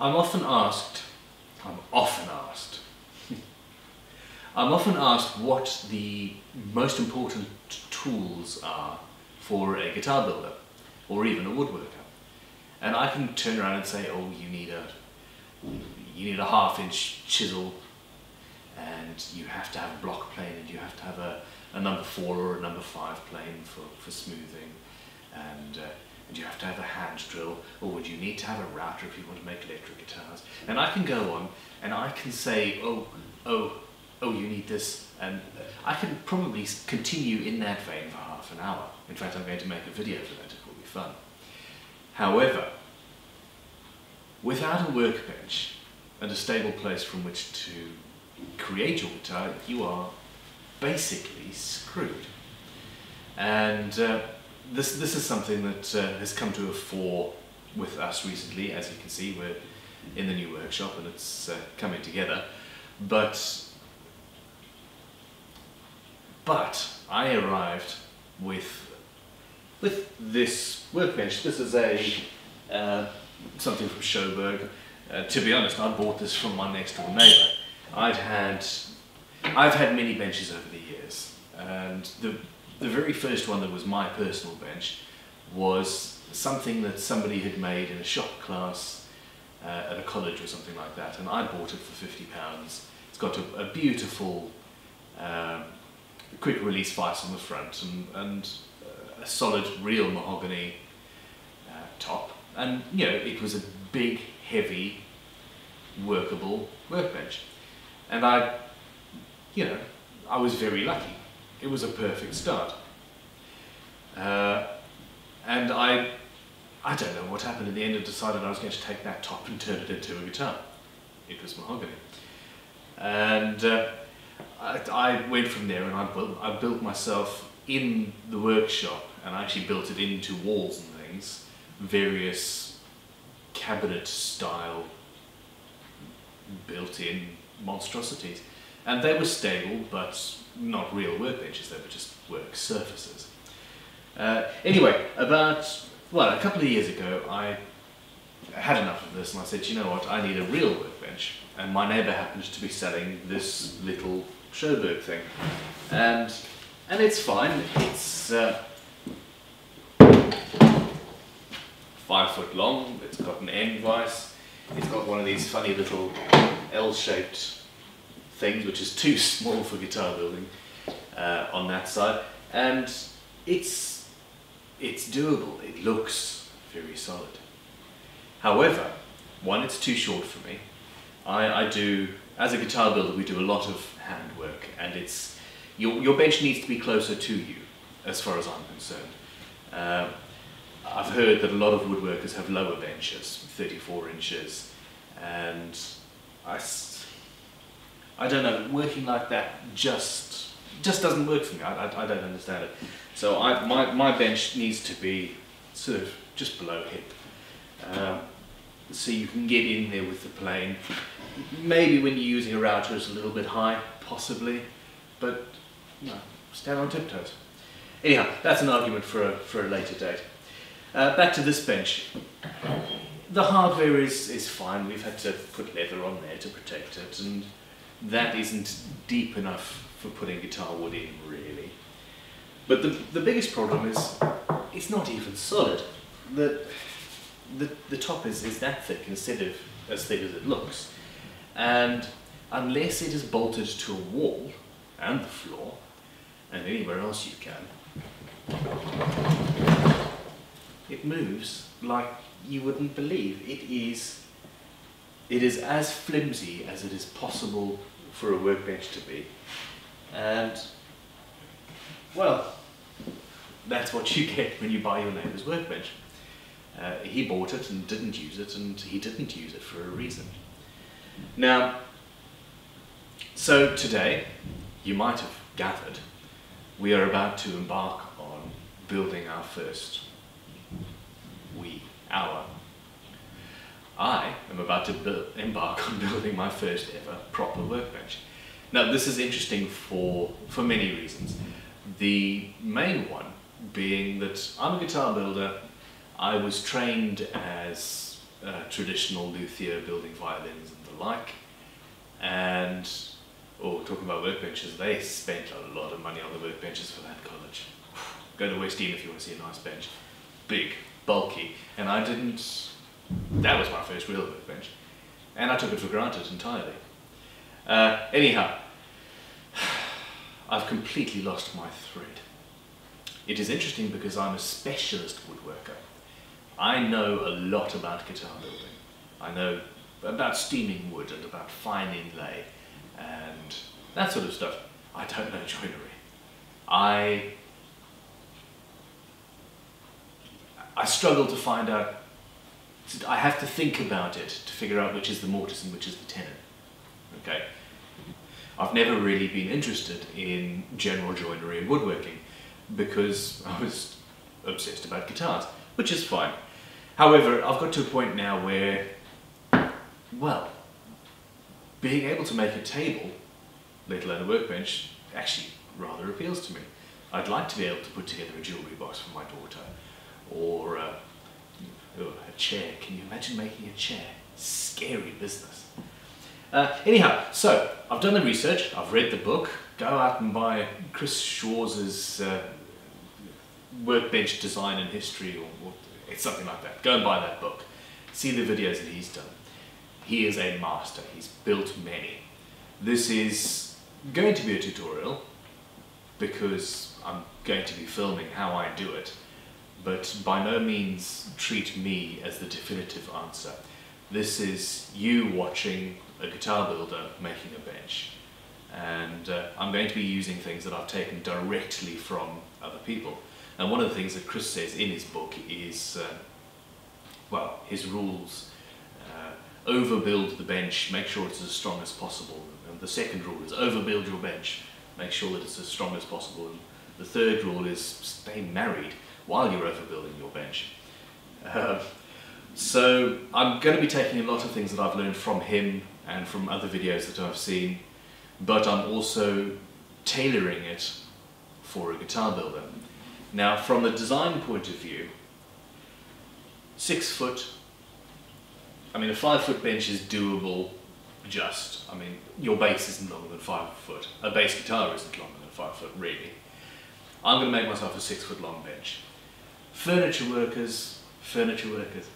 I'm often asked, I'm often asked, I'm often asked what the most important tools are for a guitar builder or even a woodworker. And I can turn around and say, oh, you need a, you need a half inch chisel and you have to have a block plane and you have to have a, a number four or a number five plane for, for smoothing and, uh, and you have to have a hand drill or would you need to have a router if you want to make electric guitars? And I can go on and I can say oh oh oh you need this. And I can probably continue in that vein for half an hour. In fact I'm going to make a video for that it will be fun. However without a workbench and a stable place from which to create your guitar, you are basically screwed. And uh, this, this is something that uh, has come to a fore with us recently. As you can see, we're in the new workshop and it's uh, coming together. But, but I arrived with, with this workbench. This is a uh, something from Sjoberg. Uh, to be honest, I bought this from my next door neighbour. I'd had, I've had many benches over the years, and the, the very first one that was my personal bench was something that somebody had made in a shop class uh, at a college or something like that, and I bought it for 50 pounds. It's got a, a beautiful um, quick release vise on the front and, and uh, a solid real mahogany uh, top. And you know, it was a big, heavy, workable workbench. And I, you know, I was very lucky. It was a perfect start. Uh, and I, I don't know what happened in the end. I decided I was going to take that top and turn it into a guitar. It was mahogany. And uh, I, I, went from there and I built, I built myself in the workshop and I actually built it into walls and things, various cabinet style built-in monstrosities. And they were stable, but not real workbenches, they were just work surfaces. Uh, anyway, about, well, a couple of years ago, I had enough of this and I said, you know what, I need a real workbench. And my neighbour happened to be selling this little Sjoberg thing. And, and it's fine, it's uh, five foot long, it's got an end vise, it's got one of these funny little L-shaped things, which is too small for guitar building uh, on that side. And it's, it's doable. It looks very solid. However, one, it's too short for me. I, I do, as a guitar builder, we do a lot of handwork and it's, your, your bench needs to be closer to you, as far as I'm concerned. Uh, I've heard that a lot of woodworkers have lower benches, 34 inches, and I, I don't know, working like that just just doesn't work for me. I, I, I don't understand it. So I, my, my bench needs to be sort of just below hip. Um, so you can get in there with the plane. Maybe when you're using a router it's a little bit high, possibly, but no, stand on tiptoes. Anyhow, that's an argument for a, for a later date. Uh, back to this bench the hardware is, is fine. We've had to put leather on there to protect it, and that isn't deep enough for putting guitar wood in, really. But the, the biggest problem is it's not even solid. The, the, the top is, is that thick instead of as thick as it looks. And unless it is bolted to a wall and the floor, and anywhere else you can, it moves like you wouldn't believe. It is, it is as flimsy as it is possible for a workbench to be. And, well, that's what you get when you buy your neighbour's workbench. Uh, he bought it and didn't use it, and he didn't use it for a reason. Now, so today, you might have gathered, we are about to embark on building our first we our. I am about to embark on building my first ever proper workbench. Now this is interesting for, for many reasons. The main one being that I'm a guitar builder, I was trained as a traditional luthier building violins and the like. And, oh, talking about workbenches, they spent a lot of money on the workbenches for that college. Go to West Dean if you want to see a nice bench. Big, bulky, and I didn't, that was my first real workbench. And I took it for granted entirely. Uh, anyhow, I've completely lost my thread. It is interesting because I'm a specialist woodworker. I know a lot about guitar building. I know about steaming wood and about fine inlay and that sort of stuff. I don't know joinery. I I struggle to find out I have to think about it to figure out which is the mortise and which is the tenon. Okay. I've never really been interested in general joinery and woodworking because I was obsessed about guitars, which is fine. However, I've got to a point now where, well, being able to make a table, let alone a workbench, actually rather appeals to me. I'd like to be able to put together a jewellery box for my daughter, or uh, a chair. Can you imagine making a chair? Scary business. Uh, anyhow, so I've done the research, I've read the book, go out and buy Chris Schwarz's uh, workbench design and history or, or something like that. Go and buy that book. See the videos that he's done. He is a master. He's built many. This is going to be a tutorial because I'm going to be filming how I do it, but by no means treat me as the definitive answer. This is you watching a guitar builder making a bench and uh, I'm going to be using things that I've taken directly from other people. And one of the things that Chris says in his book is, uh, well, his rules, uh, overbuild the bench, make sure it's as strong as possible. And the second rule is overbuild your bench, make sure that it's as strong as possible. And the third rule is stay married while you're overbuilding your bench. Uh, so I'm going to be taking a lot of things that I've learned from him and from other videos that I've seen, but I'm also tailoring it for a guitar builder. Now, from a design point of view, six foot, I mean, a five foot bench is doable just. I mean, your bass isn't longer than five foot. A bass guitar isn't longer than five foot, really. I'm going to make myself a six foot long bench. Furniture workers, furniture workers,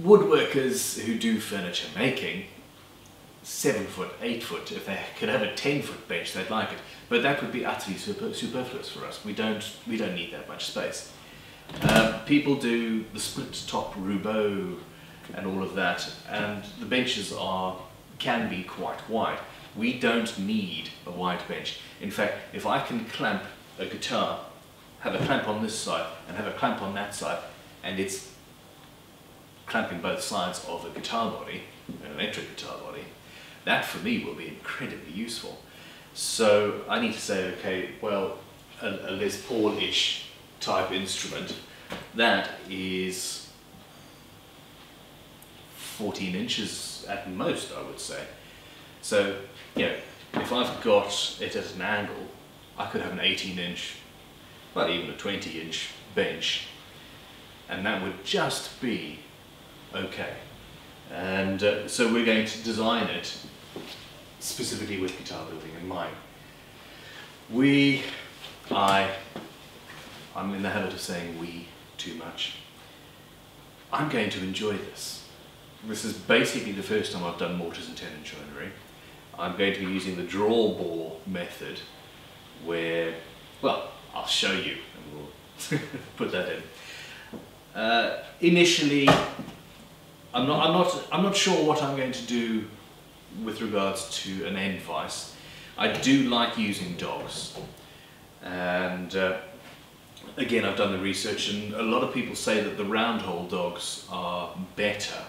woodworkers who do furniture making, seven foot, eight foot, if they could have a 10 foot bench, they'd like it. But that would be utterly super, superfluous for us. We don't, we don't need that much space. Um, people do the split top Roubo and all of that, and the benches are, can be quite wide. We don't need a wide bench. In fact, if I can clamp a guitar, have a clamp on this side and have a clamp on that side, and it's clamping both sides of a guitar body, an electric guitar body, that for me will be incredibly useful. So I need to say, okay, well, a, a Les Paul-ish type instrument, that is 14 inches at most, I would say. So, you know, if I've got it at an angle, I could have an 18 inch, well even a 20 inch bench, and that would just be okay. And uh, so we're going to design it specifically with guitar building in mind. We, I, I'm in the habit of saying we too much. I'm going to enjoy this. This is basically the first time I've done mortise and tenon joinery. I'm going to be using the draw bore method where, well, I'll show you and we'll put that in. Uh, initially, I'm not, I'm, not, I'm not sure what I'm going to do with regards to an end vise. I do like using dogs and uh, again I've done the research and a lot of people say that the round hole dogs are better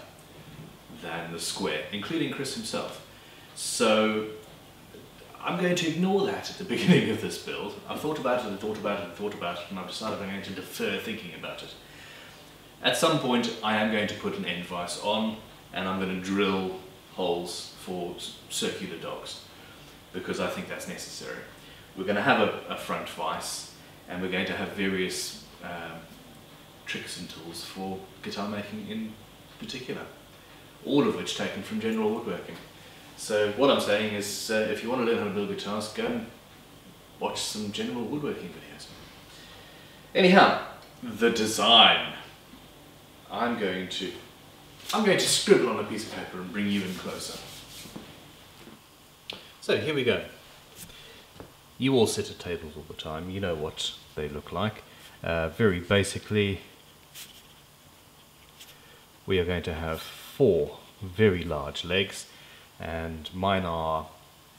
than the square, including Chris himself. So I'm going to ignore that at the beginning of this build. I've thought about it and thought about it and thought about it and I've decided I'm going to defer thinking about it. At some point I am going to put an end vise on and I'm going to drill holes for circular dogs because I think that's necessary. We're going to have a, a front vise and we're going to have various um, tricks and tools for guitar making in particular, all of which taken from general woodworking. So what I'm saying is, uh, if you want to learn how to build guitars, go and watch some general woodworking videos. Anyhow, the design. I'm going to, I'm going to scribble on a piece of paper and bring you in closer. So here we go. You all sit at tables all the time. You know what they look like. Uh, very basically, we are going to have four very large legs and mine are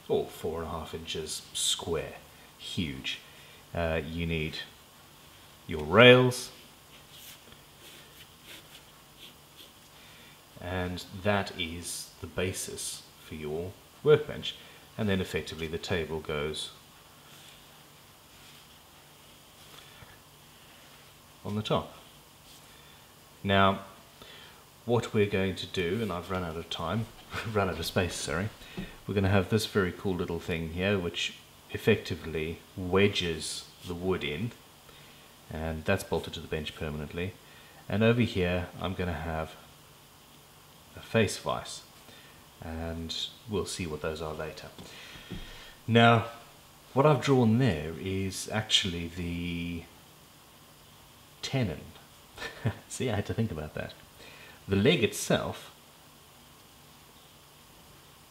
oh, four and a half inches square, huge. Uh, you need your rails and that is the basis for your workbench and then effectively the table goes on the top. Now what we're going to do, and I've run out of time, run out of space, sorry, we're going to have this very cool little thing here which effectively wedges the wood in and that's bolted to the bench permanently and over here I'm going to have a face vise and we'll see what those are later. Now what I've drawn there is actually the tenon. see I had to think about that. The leg itself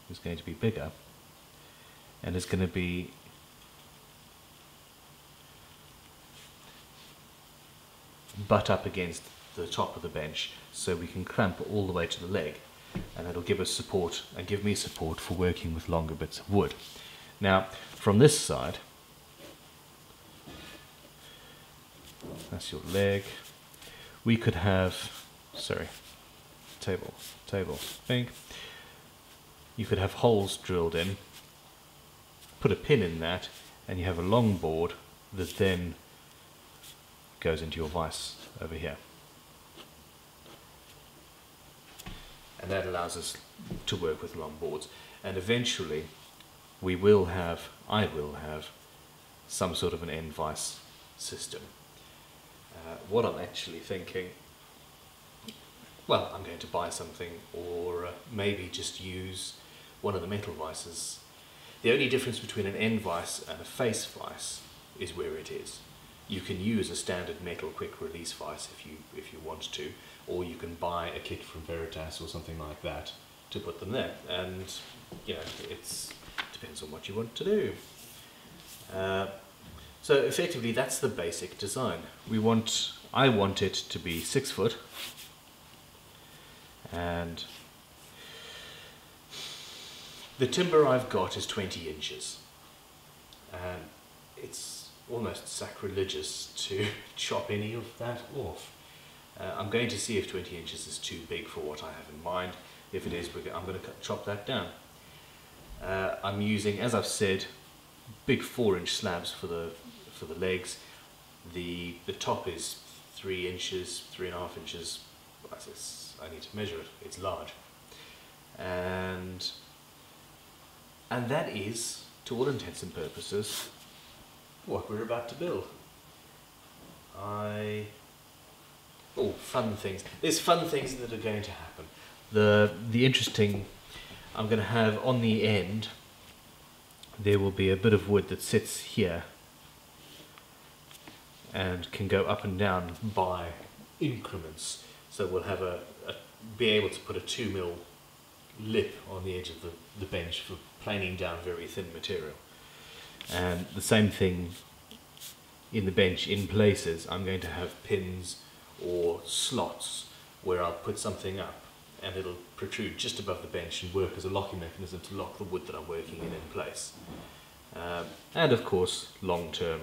is going to be bigger and is going to be butt up against the top of the bench so we can clamp all the way to the leg and that'll give us support and give me support for working with longer bits of wood. Now from this side that's your leg we could have sorry table table think you could have holes drilled in put a pin in that and you have a long board that then goes into your vise over here. And that allows us to work with long boards. And eventually we will have, I will have, some sort of an end vise system. Uh, what I'm actually thinking, well, I'm going to buy something or uh, maybe just use one of the metal vices. The only difference between an end vise and a face vise is where it is you can use a standard metal quick release vise if you if you want to, or you can buy a kit from Veritas or something like that to put them there. And you know, it's depends on what you want to do. Uh, so effectively, that's the basic design. We want I want it to be six foot, and the timber I've got is 20 inches. And it's almost sacrilegious to chop any of that off. Uh, I'm going to see if 20 inches is too big for what I have in mind. If it is, I'm going to cut, chop that down. Uh, I'm using, as I've said, big four inch slabs for the for the legs. The the top is three inches, three and a half inches. I need to measure it. It's large, and and that is, to all intents and purposes, what we're about to build. I... Oh, fun things. There's fun things that are going to happen. The, the interesting... I'm going to have on the end, there will be a bit of wood that sits here and can go up and down by increments. So we'll have a, a be able to put a 2 mil lip on the edge of the, the bench for planing down very thin material. And the same thing in the bench in places. I'm going to have pins or slots where I'll put something up and it'll protrude just above the bench and work as a locking mechanism to lock the wood that I'm working in in place. Um, and of course, long term,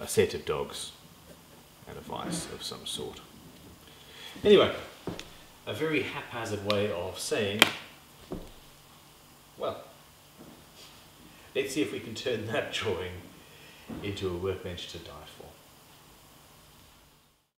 a set of dogs and a vice of some sort. Anyway, a very haphazard way of saying, well, Let's see if we can turn that drawing into a workbench to die